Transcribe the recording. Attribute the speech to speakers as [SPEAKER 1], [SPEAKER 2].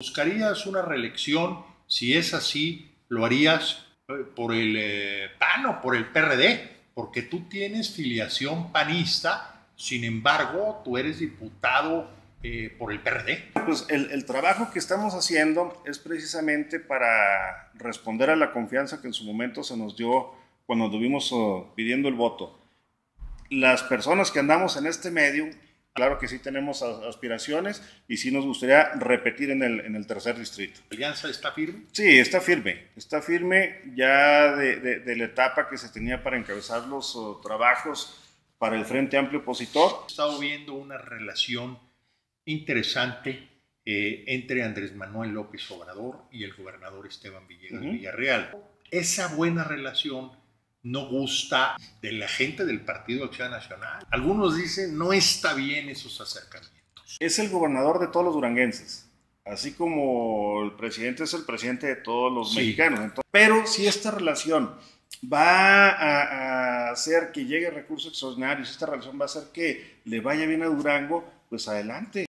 [SPEAKER 1] ¿Buscarías una reelección? Si es así, ¿lo harías eh, por el eh, PAN o por el PRD? Porque tú tienes filiación panista, sin embargo, tú eres diputado eh, por el PRD.
[SPEAKER 2] Pues el, el, trabajo que estamos haciendo es precisamente para responder a la confianza que en su momento se nos dio cuando estuvimos uh, pidiendo el voto. Las personas que andamos en este medio Claro que sí tenemos aspiraciones y sí nos gustaría repetir en el, en el tercer distrito.
[SPEAKER 1] ¿La alianza está firme?
[SPEAKER 2] Sí, está firme. Está firme ya de, de, la etapa que se tenía para encabezar los uh, trabajos para el Frente Amplio Opositor.
[SPEAKER 1] He estado viendo una relación interesante eh, entre Andrés Manuel López Obrador y el gobernador Esteban Villegas uh -huh. Villarreal. Esa buena relación no gusta de la gente del Partido Acción Nacional. Algunos dicen no está bien esos acercamientos.
[SPEAKER 2] Es el gobernador de todos los duranguenses, así como el presidente es el presidente de todos los sí. mexicanos. Entonces, pero si esta relación va a, a, hacer que llegue recursos extraordinarios, esta relación va a hacer que le vaya bien a Durango, pues adelante.